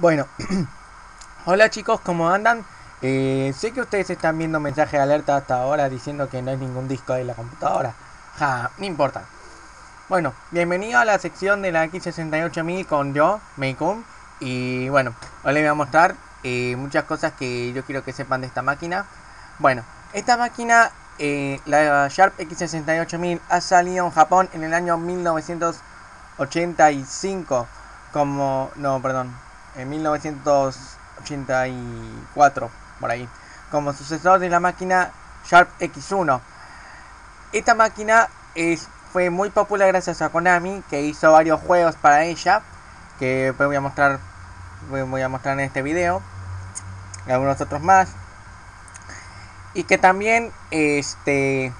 Bueno, hola chicos, ¿cómo andan? Eh, sé que ustedes están viendo mensaje de alerta hasta ahora diciendo que no hay ningún disco de la computadora. Ja, no importa. Bueno, bienvenido a la sección de la X68000 con yo, Meikum. Y bueno, hoy les voy a mostrar eh, muchas cosas que yo quiero que sepan de esta máquina. Bueno, esta máquina, eh, la Sharp X68000, ha salido en Japón en el año 1985 como... No, perdón, en 1984, por ahí, como sucesor de la máquina Sharp X1. Esta máquina es, fue muy popular gracias a Konami, que hizo varios juegos para ella, que voy a mostrar, voy a mostrar en este video, y algunos otros más. Y que también este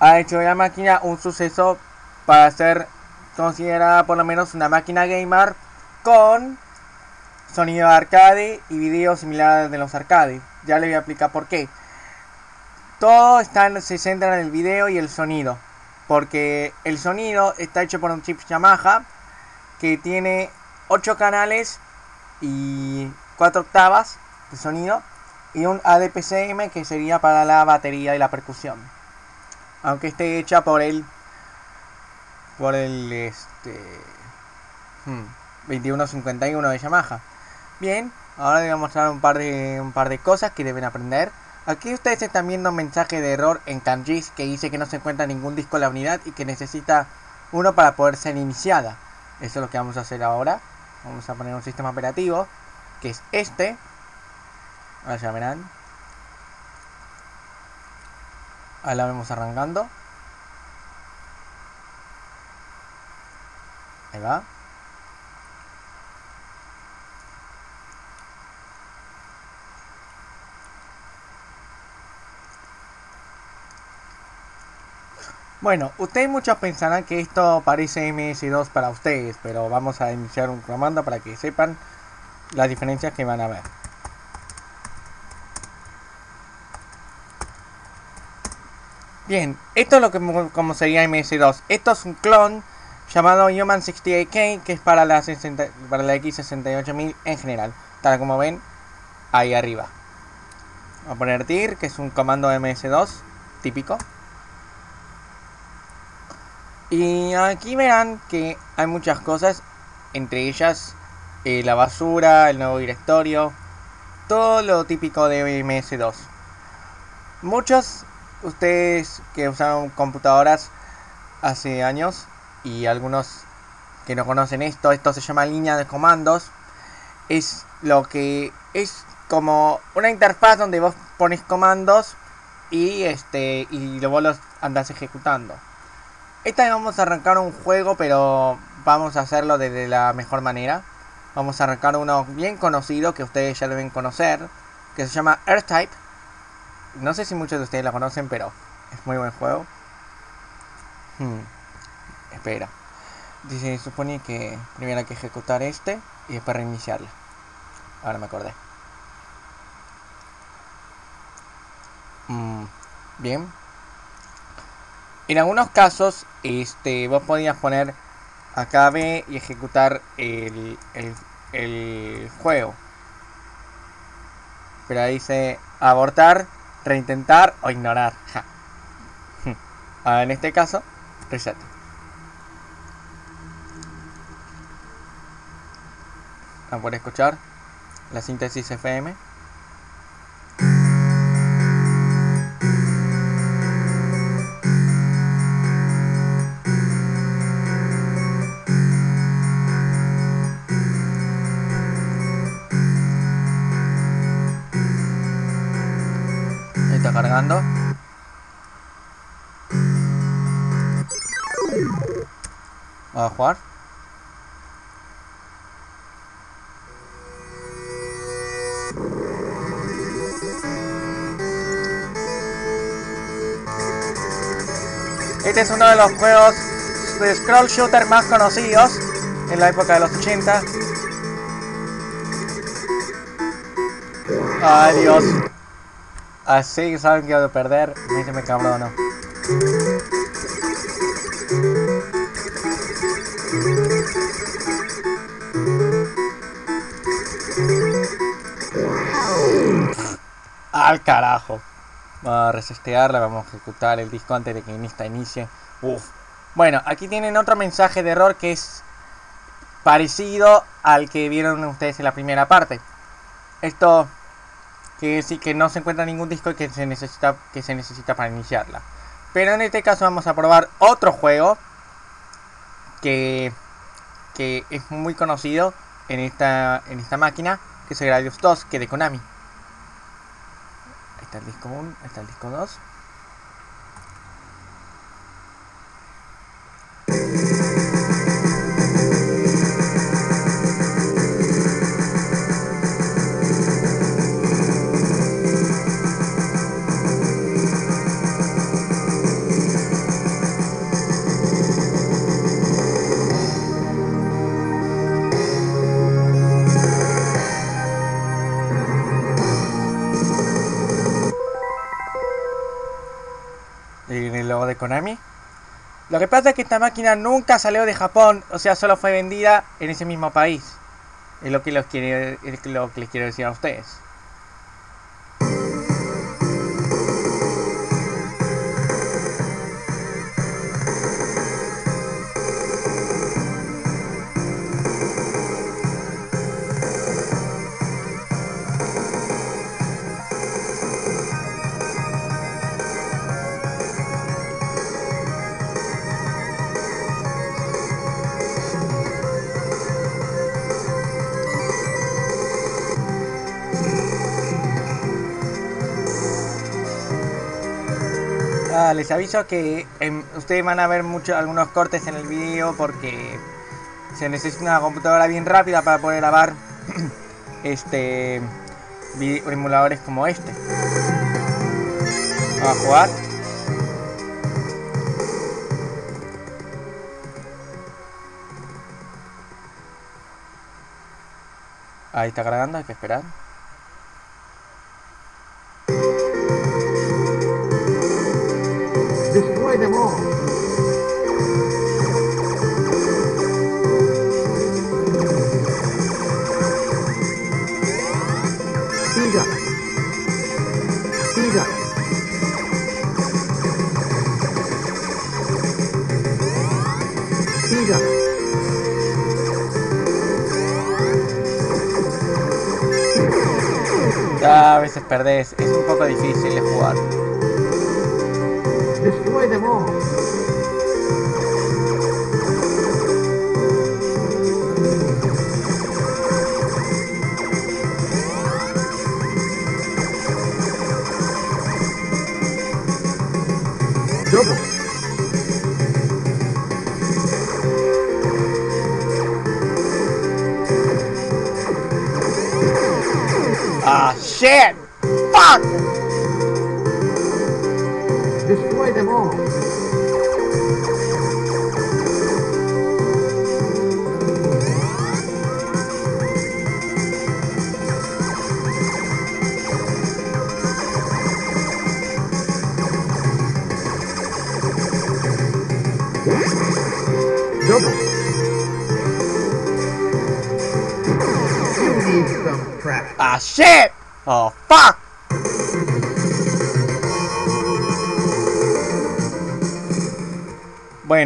ha hecho de la máquina un suceso para ser considerada por lo menos una máquina gamer con sonido arcade y video similar de los arcades. Ya le voy a explicar por qué. Todo está, se centra en el video y el sonido. Porque el sonido está hecho por un chip Yamaha que tiene 8 canales y 4 octavas de sonido y un ADPCM que sería para la batería y la percusión. Aunque esté hecha por el por el este hmm, 2151 de Yamaha. Bien, ahora les voy a mostrar un par de, un par de cosas que deben aprender. Aquí ustedes están viendo un mensaje de error en Kanjis que dice que no se encuentra ningún disco en la unidad y que necesita uno para poder ser iniciada. Eso es lo que vamos a hacer ahora. Vamos a poner un sistema operativo que es este. Ahora ya verán. Ahora la vemos arrancando. Ahí va. Bueno, ustedes muchos pensarán que esto parece MS2 para ustedes, pero vamos a iniciar un comando para que sepan las diferencias que van a ver. Bien, esto es lo que como sería MS2. Esto es un clon llamado Human 68K, que es para la, para la X68000 en general. Tal como ven ahí arriba. Voy a poner TIR, que es un comando MS2 típico. Y aquí verán que hay muchas cosas, entre ellas eh, la basura, el nuevo directorio, todo lo típico de MS2. Muchos ustedes que usaron computadoras hace años y algunos que no conocen esto, esto se llama línea de comandos, es lo que es como una interfaz donde vos pones comandos y este y luego los andas ejecutando. Esta vamos a arrancar un juego, pero vamos a hacerlo de la mejor manera. Vamos a arrancar uno bien conocido que ustedes ya deben conocer, que se llama R-Type. No sé si muchos de ustedes lo conocen, pero es muy buen juego. Hmm. Espera. Dice, supone que primero hay que ejecutar este y después reiniciarlo. Ahora me acordé. Hmm. Bien, en algunos casos, este, vos podías poner acabe y ejecutar el, el, juego. Pero ahí dice abortar, reintentar o ignorar. en este caso, reset. ¿La puede escuchar? La síntesis FM. Este es uno de los juegos de scroll shooter más conocidos en la época de los 80. Ay Dios. Así saben que voy a perder, dice me cabrón. Al carajo. Vamos a resestearla, vamos a ejecutar el disco antes de que esta inicie. Uf. Bueno, aquí tienen otro mensaje de error que es parecido al que vieron ustedes en la primera parte. Esto quiere decir que no se encuentra ningún disco que se necesita que se necesita para iniciarla. Pero en este caso vamos a probar otro juego que, que es muy conocido en esta, en esta máquina, que es el Gradius 2, que de Konami. Está el disco 1, ahí está el disco 2. De Konami. Lo que pasa es que esta máquina nunca salió de Japón, o sea, solo fue vendida en ese mismo país. Es lo que les quiero decir a ustedes. Les aviso que em, ustedes van a ver mucho, algunos cortes en el video porque se necesita una computadora bien rápida para poder grabar este emuladores como este. Vamos a jugar. Ahí está grabando, hay que esperar. Veces perdés, es un poco difícil de jugar. Destroy them all. Double. Ah, shit!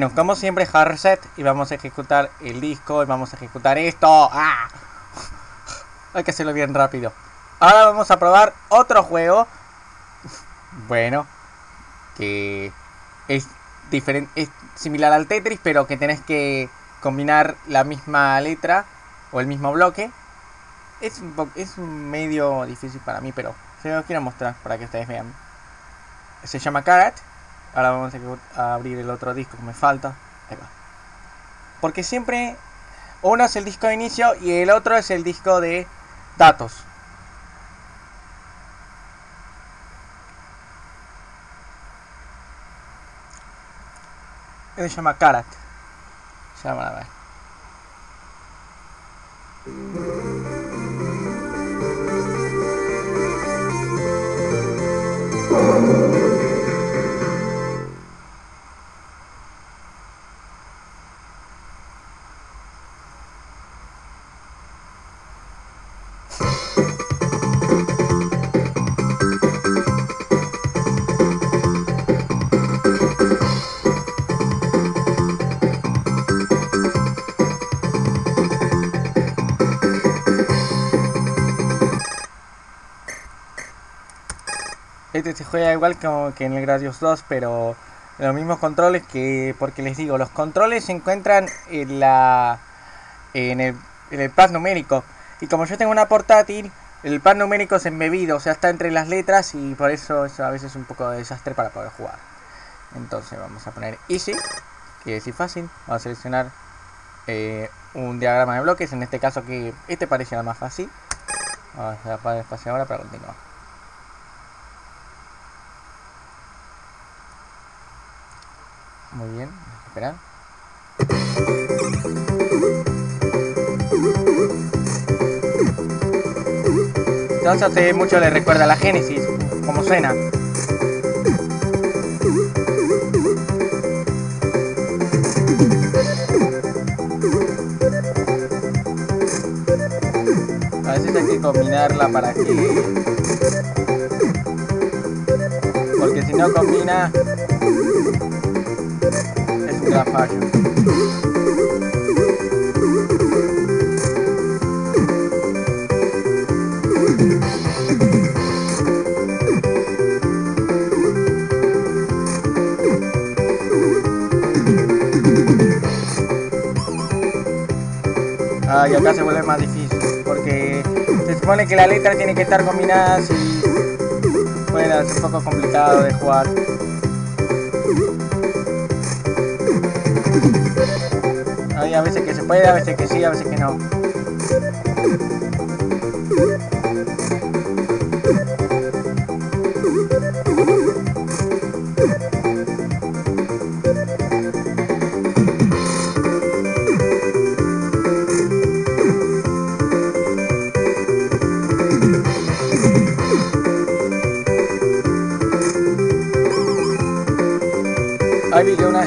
Bueno, como siempre, hard reset y vamos a ejecutar el disco y vamos a ejecutar esto. ¡Ah! Hay que hacerlo bien rápido. Ahora vamos a probar otro juego. Bueno, que es diferente, es similar al Tetris, pero que tenés que combinar la misma letra o el mismo bloque. Es un, es medio difícil para mí, pero se lo quiero mostrar para que ustedes vean. Se llama Karat. Ahora vamos a abrir el otro disco que me falta. Ahí va. Porque siempre uno es el disco de inicio y el otro es el disco de datos. Se llama Karat. Ya van a ver. Se juega igual que en el Gradius 2, pero los mismos controles que, porque les digo, los controles se encuentran en la en el, en el pad numérico. Y como yo tengo una portátil, el pad numérico es embebido, o sea, está entre las letras y por eso eso a veces es un poco de desastre para poder jugar. Entonces vamos a poner Easy, que es fácil. Vamos a seleccionar eh, un diagrama de bloques, en este caso que este parece el más fácil. Vamos a apagar el espacio ahora para continuar. Muy bien, esperar. Entonces mucho le recuerda a la Génesis, como suena. A veces hay que combinarla para que... Porque si no combina... Gran fallo. Ah, y acá se vuelve más difícil. Porque se supone que la letra tiene que estar combinada y bueno, es un poco complicado de jugar. Hay a veces que se puede, a veces que sí, a veces que no.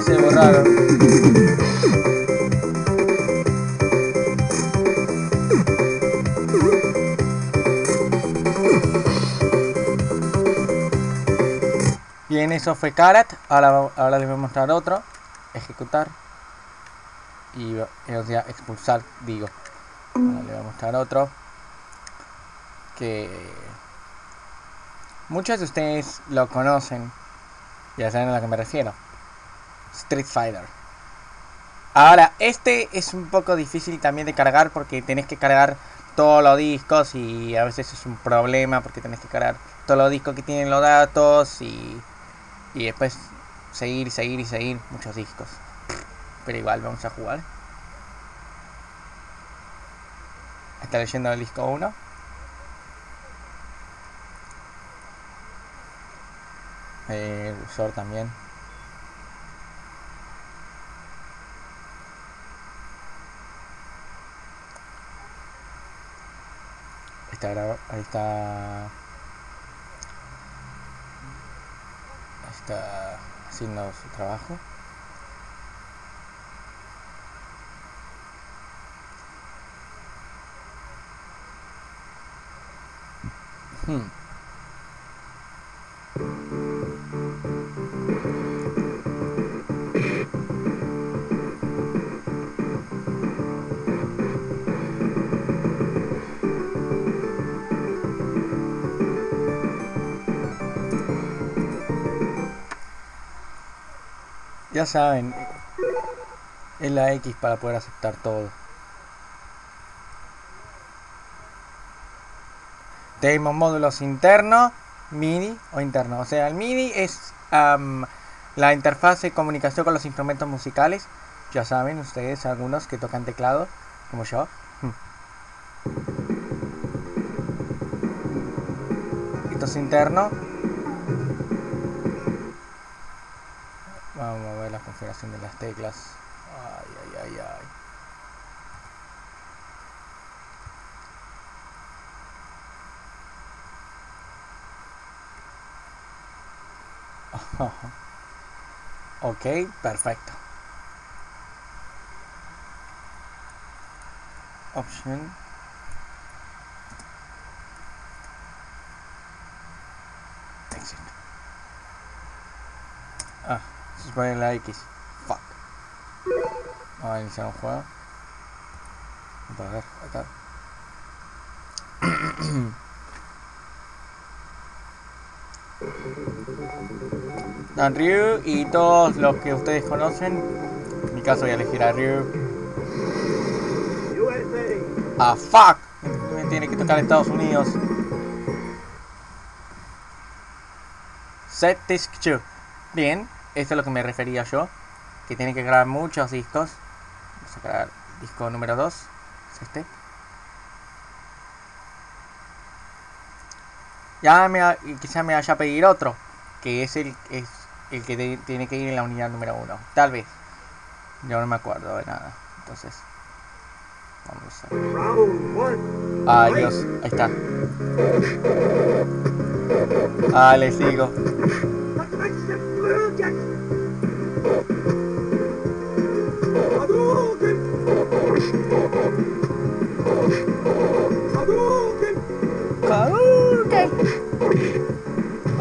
Se borraron. Bien, eso fue Karat. Ahora, ahora les voy a mostrar otro. Ejecutar. Y, o sea, expulsar, digo. Ahora les voy a mostrar otro. Que muchos de ustedes lo conocen. Ya saben a lo que me refiero. Street Fighter. Ahora, este es un poco difícil también de cargar porque tenés que cargar todos los discos y a veces es un problema porque tenés que cargar todos los discos que tienen los datos y, y después seguir, seguir y seguir muchos discos. Pero igual vamos a jugar. Está leyendo el disco 1. Eh, el usor también. Está ahí está. Está haciendo su trabajo. Hmm. Saben, es la X para poder aceptar todo. Tenemos módulos internos, MIDI o internos. O sea, el MIDI es la interfaz de comunicación con los instrumentos musicales. Ya saben ustedes, algunos que tocan teclado, como yo. Esto es interno. Configuración de las teclas. Ay, ay, ay, ay. Ok, perfecto. Option. Exit. Ah, supone la X. Fuck. Vamos a iniciar un juego. Vamos a ver, acá. Dan Ryu y todos los que ustedes conocen. En mi caso voy a elegir a Ryu. Ah, fuck. Me tiene que tocar Estados Unidos. Set Disc 2. Bien, esto es lo que me refería yo. Que tiene que grabar muchos discos. Vamos a grabar disco número 2. Es este. Ya me, quizá me vaya a pedir otro. Que es el, es el que tiene que ir en la unidad número 1. Tal vez. Yo no me acuerdo de nada. Entonces. Vamos a. One. Ah, ahí está. Ah, le sigo.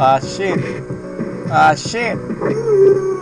Ah, shit. Ah.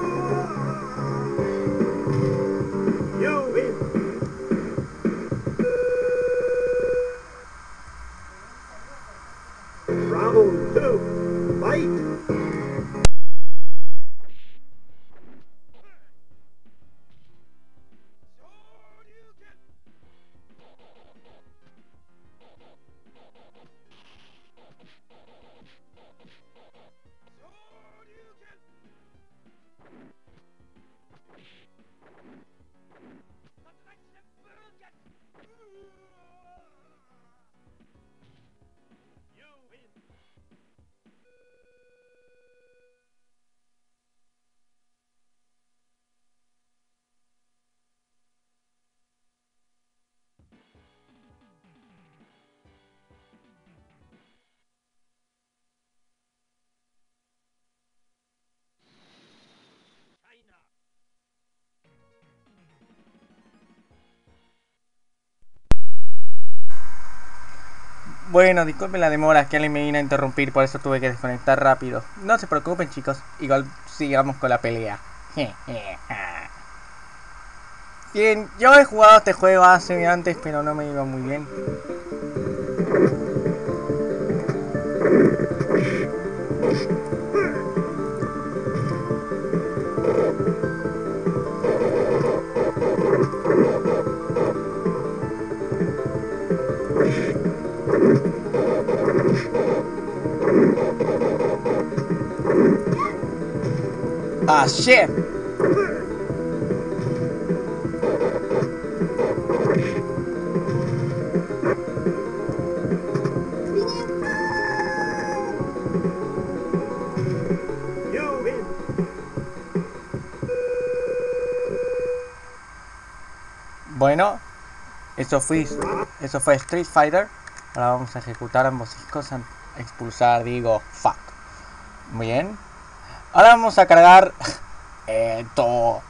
Bueno, disculpen la demora, que alguien me vino a interrumpir, por eso tuve que desconectar rápido. No se preocupen, chicos, igual sigamos con la pelea. Bien, yo he jugado este juego hace antes, pero no me iba muy bien. Ah. Bueno, eso fue, eso fue Street Fighter. Ahora vamos a ejecutar ambos discos, a expulsar, digo, fuck. Muy bien. Ahora vamos a cargar esto,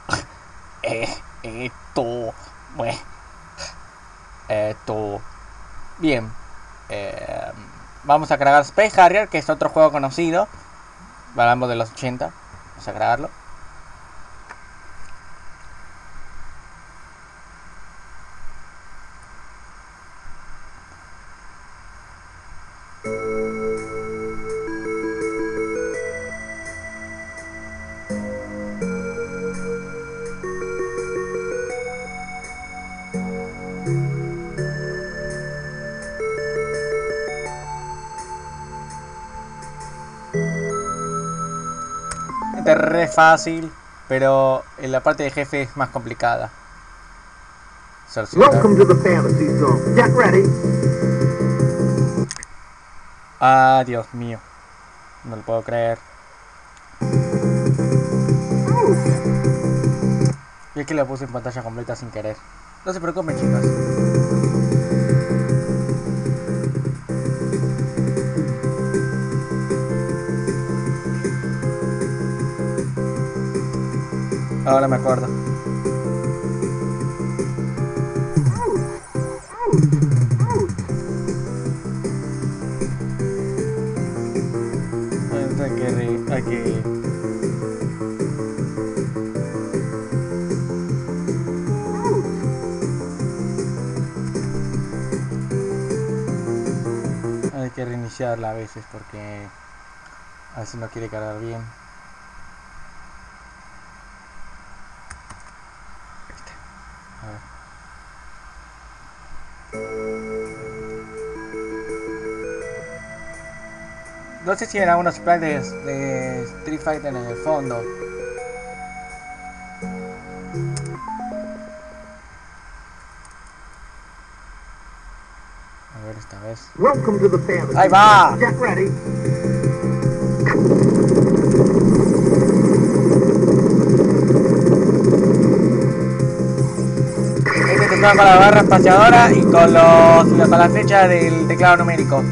eh, esto, esto. Bien. Eh, vamos a cargar Space Harrier, que es otro juego conocido. Hablamos de los 80. Vamos a cargarlo. Es re fácil, pero en la parte de jefe es más complicada. Welcome to the fantasy zone. Get ready. Ah, Dios mío. No lo puedo creer. Y es que lo puse en pantalla completa sin querer. No se preocupen, chicos. Ahora me acuerdo. Que Hay que reiniciarla a veces porque a veces no quiere cargar bien. No sé si eran unos sprites de, Street Fighter en el fondo. A ver esta vez. Ahí va. Get ready. Este te toca con la barra espaciadora y con los con la flecha del teclado numérico.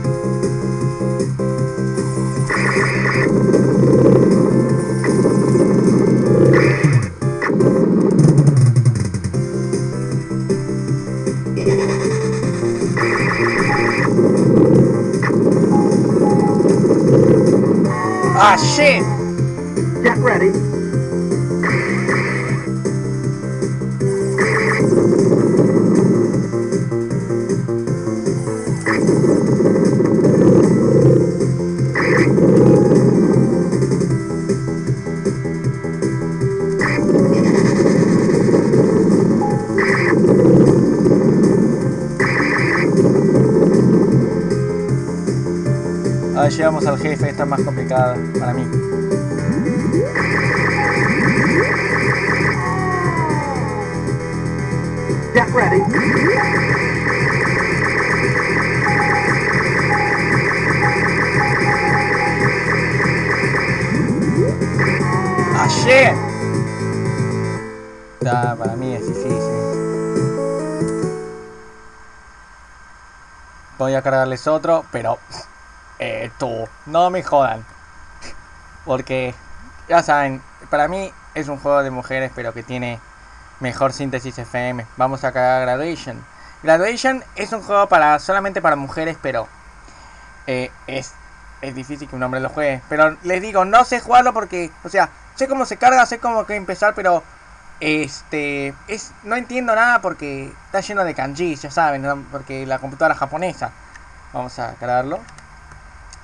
Ahora llegamos al jefe, esta es más complicada para mí. Get ready. ¡Ah, shit! Está, para mí es difícil. Voy a cargarles otro, pero... Eh, tú, no me jodan. Porque, ya saben, para mí es un juego de mujeres, pero que tiene mejor síntesis FM. Vamos a cargar Graduation. Graduation es un juego para solamente para mujeres, pero eh, es, es difícil que un hombre lo juegue. Pero les digo, no sé jugarlo porque, o sea, sé cómo se carga, sé cómo que empezar, pero este es no entiendo nada porque está lleno de kanjis, ya saben, porque la computadora es japonesa. Vamos a cargarlo.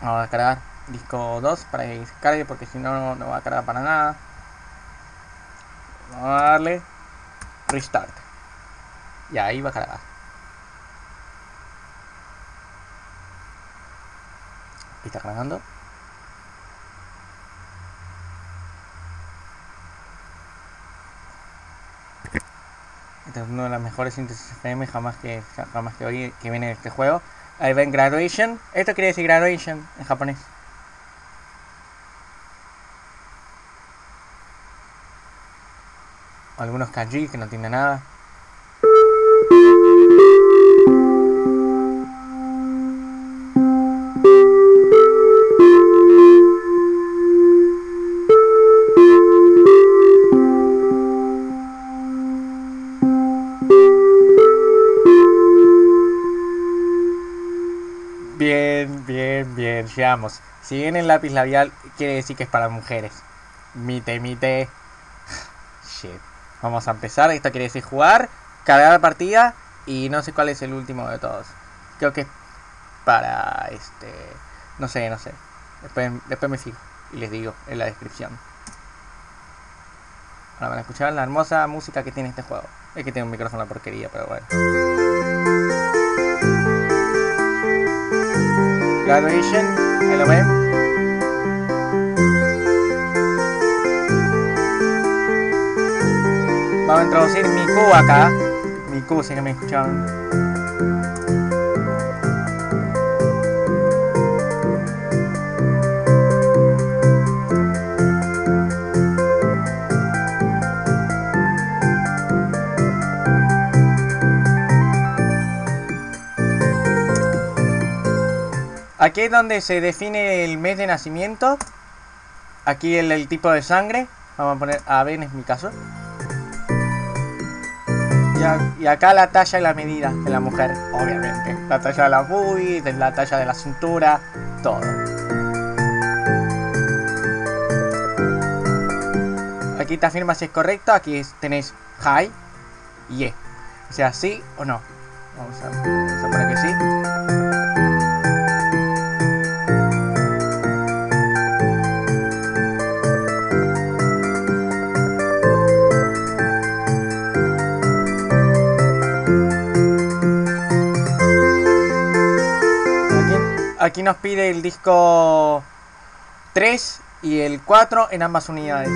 Vamos a cargar disco 2 para que se cargue porque si no no va a cargar para nada. Vamos a darle restart. Y ahí va a cargar. Está cargando. Esta es una de las mejores síntesis FM jamás que jamás que oí que viene en este juego. Ahí ven graduation. Esto quiere decir graduation en japonés. Algunos kanji que no tienen nada. Si viene el lápiz labial, quiere decir que es para mujeres. Mite, mite. Shit. Vamos a empezar. Esto quiere decir jugar, cargar la partida y no sé cuál es el último de todos. Creo que es para este. No sé, no sé. Después, después me fijo y les digo en la descripción. Ahora van a escuchar la hermosa música que tiene este juego. Es que tiene un micrófono porquería, pero bueno. Graduation, ahí lo ven. Vamos a introducir Miku acá. Miku, si que me escucharon. Aquí es donde se define el mes de nacimiento. Aquí el, tipo de sangre. Vamos a poner AB en mi caso. Y, acá la talla y la medida de la mujer, obviamente. La talla de la boobie, de la talla de la cintura, todo. Aquí te afirma si es correcto. Aquí tenéis high y E. O sea, sí o no. Vamos a, vamos a poner que sí. aquí nos pide el disco 3 y el 4 en ambas unidades.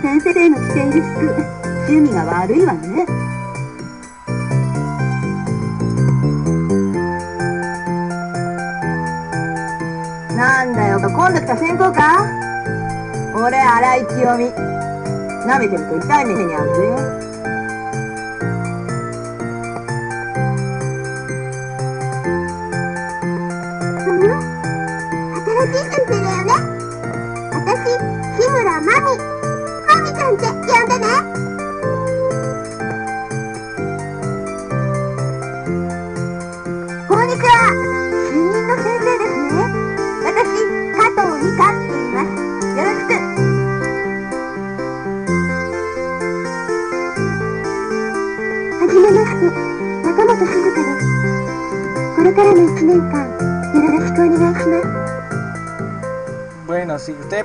先生の危険リスク。趣味が悪いわね。なんだよ今度来た先行か？俺荒井清美。舐めてると痛い目に遭うぜ。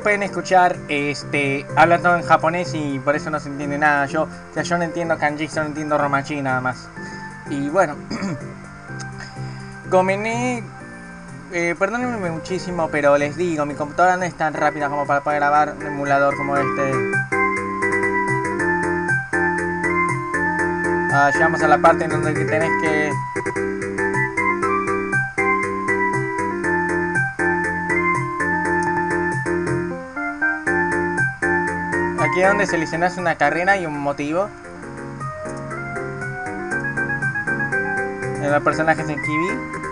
Pueden escuchar, este, habla todo en japonés y por eso no se entiende nada. Yo, o yo no entiendo kanji, solo entiendo romachi nada más. Y bueno, Comené, eh, perdónenme muchísimo, pero les digo, mi computadora no es tan rápida como para poder grabar un emulador como este. Ah, llegamos a la parte donde tenés que Aquí es donde seleccionas una carrera y un motivo. El personaje es en Kiwi.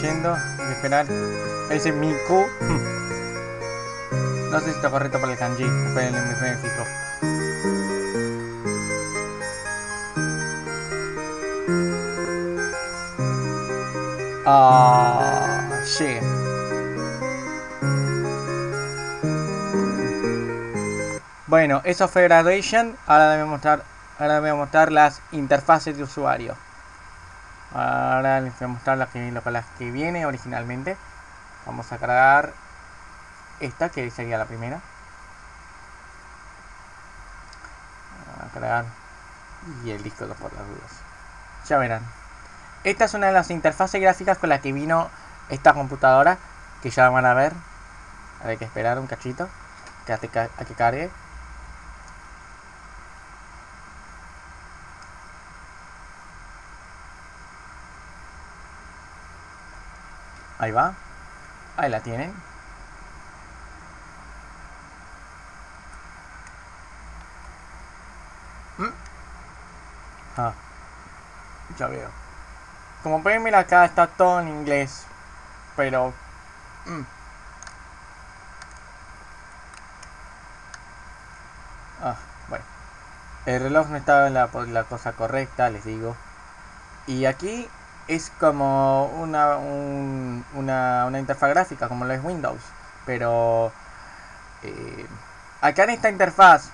Leyendo, esperar. Ahí dice Miku. No sé si está correcto para el kanji, después me fijo. Ah, shit. Bueno, eso fue Graduation. Ahora voy a mostrar, ahora voy a mostrar las interfaces de usuario. Ahora les voy a mostrar las que, las que viene originalmente. Vamos a cargar esta, que sería la primera. A cargar. Y el disco por las dudas. Ya verán. Esta es una de las interfaces gráficas con la que vino esta computadora. Que ya van a ver. Hay que esperar un cachito. Que a que cargue. Ahí va. Ahí la tienen. ¿Mm? Ah, ya veo. Como pueden ver acá está todo en inglés. Pero... Mm. Ah, bueno. El reloj no estaba en la, la cosa correcta, les digo. Y aquí es como una, una, una, interfaz gráfica, como lo es Windows. Pero eh, acá en esta interfaz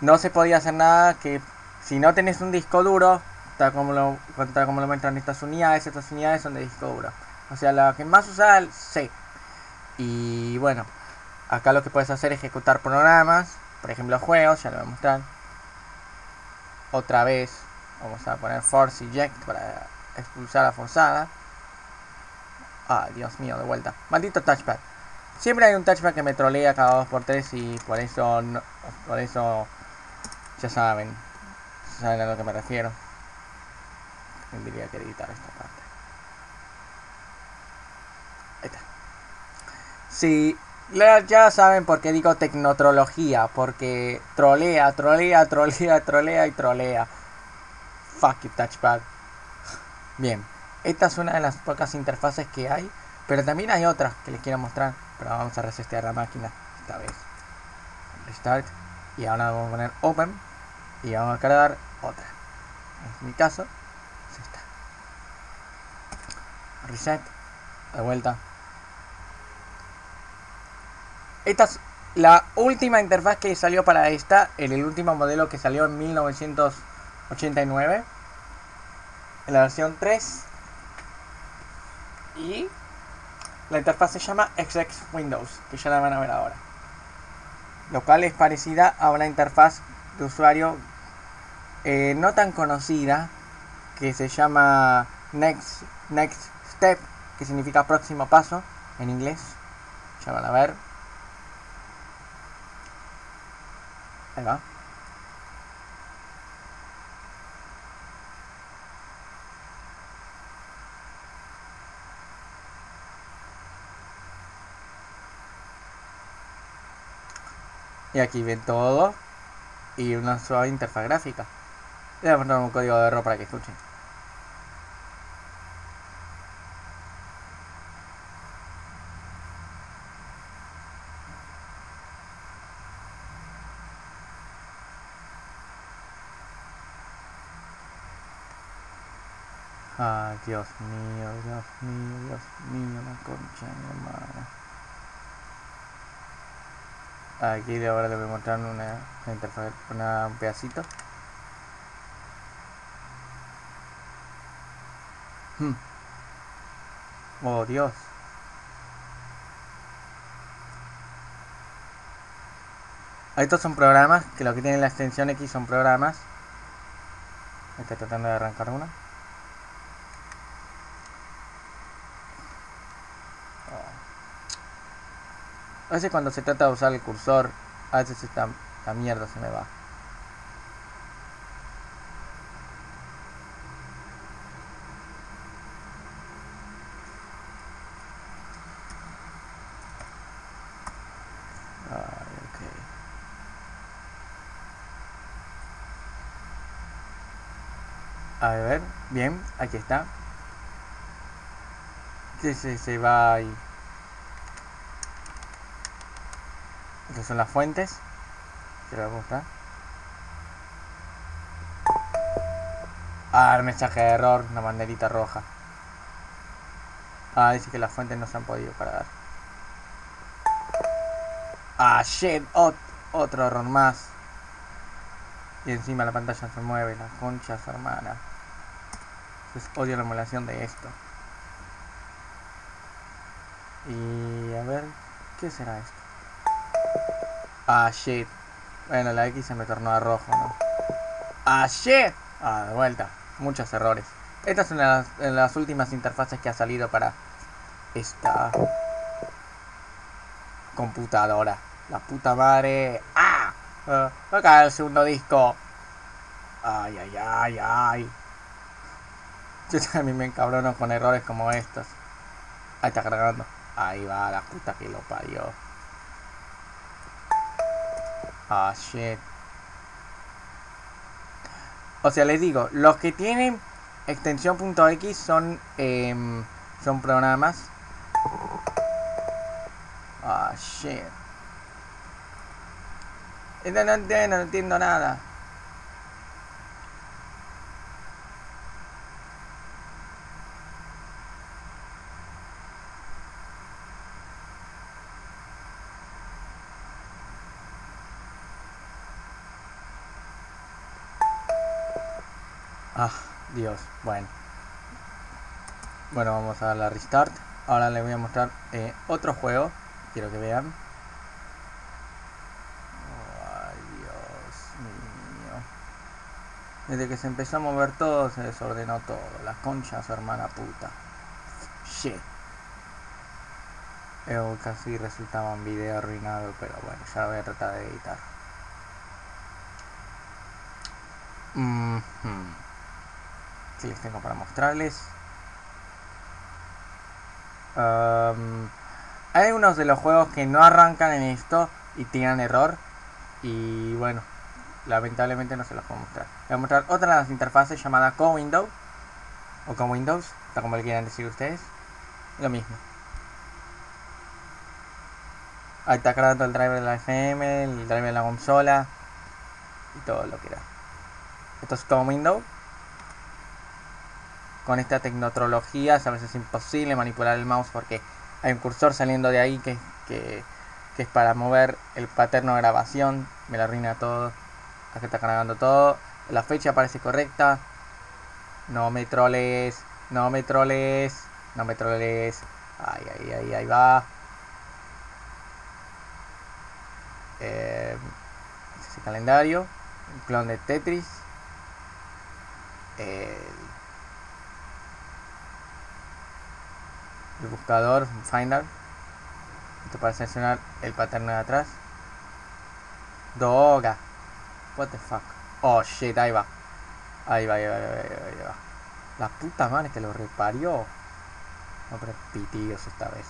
no se podía hacer nada que si no tenés un disco duro, tal como lo, tal como lo muestran estas unidades, estas unidades son de disco duro. O sea, la que más usada C. Y bueno, acá lo que puedes hacer es ejecutar programas, por ejemplo juegos, ya lo voy a mostrar. Otra vez, vamos a poner force eject para expulsar a forzada. Ah, Dios mío, de vuelta. Maldito touchpad. Siempre hay un touchpad que me trolea cada 2x3 y por eso, no- por eso, ya saben, saben a lo que me refiero. Tendría que editar esta parte. Ahí está. Sí, ya saben por qué digo tecnotrología, porque trolea, trolea, trolea, trolea y trolea. Fuck touchpad. Bien, esta es una de las pocas interfaces que hay, pero también hay otras que les quiero mostrar, pero vamos a resetear la máquina esta vez. Restart, y ahora vamos a poner Open, y vamos a cargar otra. En mi caso, es. Reset, de vuelta. Esta es la última interfaz que salió para esta, en el último modelo que salió en 1989, en la versión 3. Y la interfaz se llama XX Windows, que ya la van a ver ahora. Lo cual es parecida a una interfaz de usuario eh, no tan conocida que se llama Next, Next Step, que significa próximo paso en inglés. Ya van a ver. Ahí va. Y aquí ven todo y una suave interfaz gráfica. Voy a poner un código de error para que escuchen. Ay, Dios mío, Dios mío, Dios mío, la concha mi hermana. Aquí de ahora le voy a mostrar una, una interfaz, una- un pedacito. Hmm. Oh, Dios. Estos son programas, que lo que tienen la extensión X son programas. Estoy tratando de arrancar una. A veces cuando se trata de usar el cursor, a veces esta, la mierda se me va. A ver, bien, aquí está. Sí, sí, se va ahí. Son las fuentes. Voy a mostrar. Ah, el mensaje de error, una banderita roja. Ah, dice que las fuentes no se han podido cargar. Ah, shit, ot- otro error más. Y encima la pantalla se mueve, la concha su hermana. Entonces odio la emulación de esto. Y a ver, ¿qué será esto? Ah. Bueno, la X se me tornó a rojo, ¿no? Ah, shit. Ah, de vuelta. Muchos errores. Esta es una de las, últimas interfaces que ha salido para esta computadora. La puta madre. ¡Ah! Uh, acá el segundo disco. Ay, ay, ay, ay. Yo también me encabrono con errores como estos. Ahí está cargando. Ahí va la puta que lo parió. Ah, shit. O sea, les digo, los que tienen extensión .x son, em, son programas. Ah, shit. No entiendo nada. Dios, bueno. Bueno, vamos a darle restart. Ahora les voy a mostrar eh, otro juego. Quiero que vean. Ay, Dios mío. Desde que se empezó a mover todo, se desordenó todo. La concha su hermana puta. Shit. Eh, casi resultaba un video arruinado, pero bueno, ya lo voy a tratar de editar. Mm -hmm. ¿Qué les tengo para mostrarles? Hay unos de los juegos que no arrancan en esto y tienen error. Y bueno, lamentablemente no se los puedo mostrar. Voy a mostrar otra de las interfaces llamada Co-Window. O con Windows, está como le quieran decir ustedes. Lo mismo. Ahí está cargando el driver de la FM, el driver de la consola y todo lo que era. Esto es como Windows. Con esta tecnotrología a veces es imposible manipular el mouse porque hay un cursor saliendo de ahí que, que, que es para mover el paterno de grabación. Me la arruina todo. Acá está cargando todo. La fecha parece correcta. No me troles. No me troles. No me troles. Ahí, ahí, ahí, ahí va. Eh, calendario. Clon de Tetris. El, el buscador, Finder. Esto para seleccionar el paterno de atrás. Doga. What the fuck. Oh shit, ahí va. Ahí va, ahí va, ahí va, ahí va. La puta madre que lo reparió. No, pero pitidos esta vez.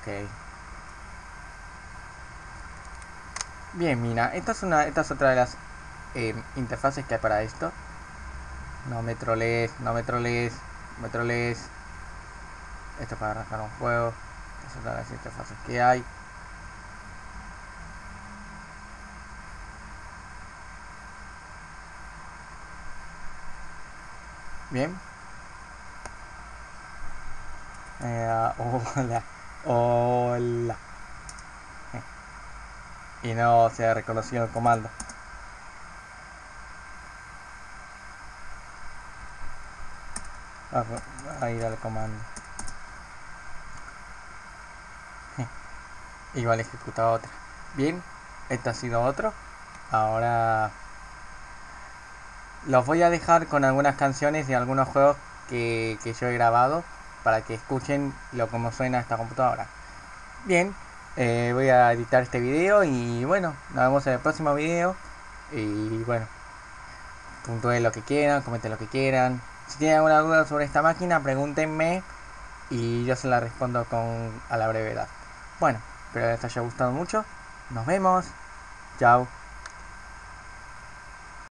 Ok. Bien, Mina. Esta es, una, esta es otra de las eh, interfaces que hay para esto. No me trolees, no me trolees, no me trolees. Esto es para arrancar un juego. Estas son las interfaces que hay. Bien. Eh, hola. Hola. Y no se ha reconocido el comando. A ir al comando. Igual ejecuta otra. Bien, este ha sido otro. Ahora los voy a dejar con algunas canciones y algunos juegos que, que yo he grabado para que escuchen lo como suena esta computadora. Bien, eh, voy a editar este video y bueno, nos vemos en el próximo video. Y bueno, puntúen lo que quieran, comenten lo que quieran. Si tienen alguna duda sobre esta máquina, pregúntenme y yo se la respondo con a la brevedad. Bueno, espero que les haya gustado mucho. Nos vemos. Chao.